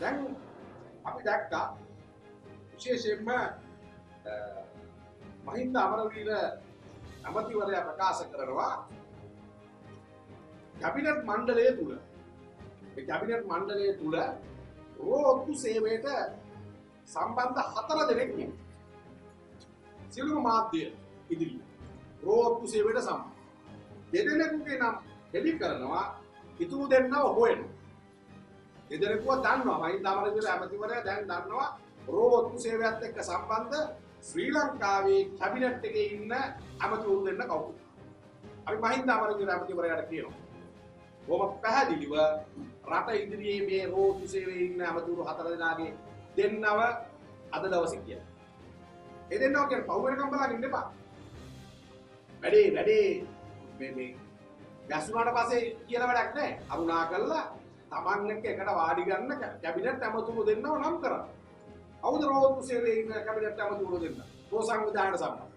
දැන් අපි දැක්කා විශේෂයෙන්ම මහින්ද අමරවීර ඇමතිවරයා ප්‍රකාශ කරනවා කැබිනට් මණ්ඩලය තුළ කැබිනට් මණ්ඩලය තුළ රෝත්තු සේවයට සම්බන්ධ හතර දෙනෙක් සියලුම මාධ්‍ය ඉදිරි රෝත්තු සේවයට සම්බන්ධ. දෙදෙනෙකුගේ නම් හෙළි කරනවා ඉතුරු දෙන්නව හොයන දෙදෙනෙකුව දන්නවා මහින්ද අමරවීර ඇමතිවරයා දැන් දන්නවා රෝත්තු සේවයත් එක්ක සම්බන්ධ ශ්‍රී ලංකාවේ කැබිනට් එකේ ඉන්න ඇමතිවරු දෙන්න කවුද? අපි මහින්ද අමරවීර ඇමතිවරයාට කියනවා. බොහොම පැහැදිලිව රට ඉදිරියේ මේ රෝත්තු සේවයේ ඉන්න ඇමතිවරු හතර දෙනාගේ දෙන්නව අද දවසේ කියනවා. ඒ දෙන්නව කියන්නේ පහු වෙනකම් බලන්න ඉන්න එපා. වැඩේ වැඩේ මේ මේ ගැසුනාට පස්සේ කියලා වැඩක් නැහැ. අරුණා කළා තමන් එක්ක එකට වාඩි ගන්න කැබිනට් ඇමතුරු දෙන්නව නම් කරා. කවුද රෝත්තු සේවයේ ඉන්න කැබිනට් ඇමතුරු දෙන්න? රෝ සංවිධානයට සම්බන්ධ.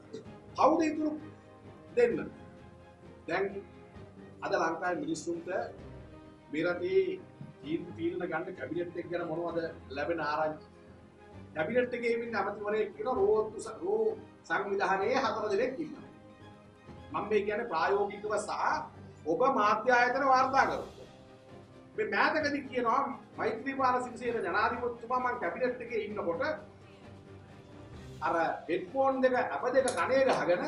කවුද ඉතුරු දෙන්න? දැන් අද ලංකාවේ මිනිස්සුන්ට මේ රටේ තීන්දුව තීරණ ගන්න කැබිනට් එක ගැන මොනවද ලැබෙන ආරංචි? කැබිනට් එකේ ඉන්න ඇමතිවරයෙක් කියන රෝත්තු රෝ සංවිධානයේ හතර දෙනෙක් ඉන්නවා. මම මේ කියන්නේ ප්‍රායෝගිකව සහ ඔබ මාධ්‍ය ආයතන වාර්තා කරනවා. මේ මෑතකදී කියනවා මෛත්‍රීපාල සිරිසේන ජනාධිපතිතුමා මං කැබිනට් එකේ ඉන්නකොට අර හෙඩ්ෆෝන් දෙක අප දෙක කනේ ගහගෙන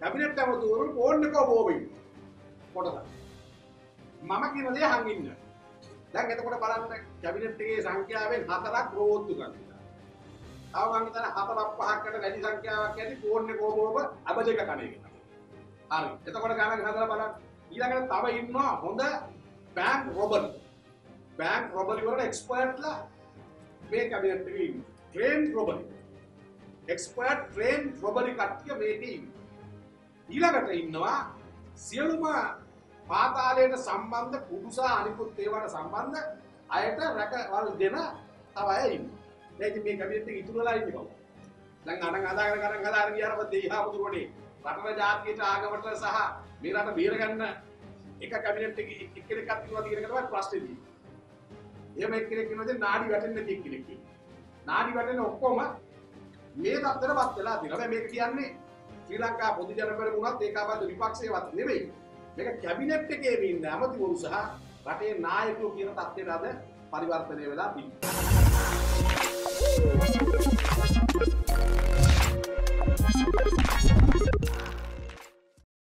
කැබිනට් ඇමතුවරු ෆෝන් එක බෝබින් කොටස මම කියන දේ අහන් ඉන්න. දැන් එතකොට බලන්න කැබිනට් එකේ සංඛ්‍යාවෙන් හතරක් රෝත්තු ගන්නවා තව මං හිතන හතරක් පහකට වැඩි සංඛ්‍යාවක් ඇති ෆෝන් එක බෝබ අප දෙක කනේ ගහන හරි. එතකොට ගණන් හදලා බලන්න. ඊළඟට තව ඉන්නවා හොඳ බෑන්ක් රොබරි බෑන්ක් රොබරි වලට එක්ස්පර්ට්ලා මේ කැබිනට් එකේ ඉන්නේ. Train robbery expert train robbery කට්ටිය මේකේ ඉන්නේ. ඊළඟට ඉන්නවා සියලුම පාතාලයට සම්බන්ධ කුඩුසා අනිකුත් ඒවට සම්බන්ධ අයට රැකවල් දෙන තව අය ඉන්නවා. දැන් ඉතින් මේ කැබිනට් එක ඉතුරු වෙලා ඉන්නේ කවුද? දැන් අනන් අදාගෙන කරන් හදාගෙන ගියාම දෙයිහා මුදුරෝනේ රටේ ජාතියට ආගමට සහ මේ රට බේරගන්න එක කැබිනට් එක එක්කෙනෙක්වත් ඉන්නවා කියන එක තමයි ප්‍රශ්නේ තියෙන්නේ. එහෙම එක්කෙනෙක් ඉන්නවද නාඩි වැටෙන්නේ නැති එක්කෙනෙක් ඉන්නවා. නාඩි වැටෙන ඔක්කොම මේ තත්ත්වයටපත් වෙලා තියෙනවා. හැබැයි මේක කියන්නේ ශ්‍රී ලංකා පොදු ජන පෙරමුණත් ඒකාබද්ධ විපක්ෂයවත් නෙවෙයි. මේක කැබිනට් එකේ ඉන්න ඇමතිවරු සහ රටේ නායකයෝ කියන තත්ත්වයට අද පරිවර්තනය වෙලා තියෙනවා.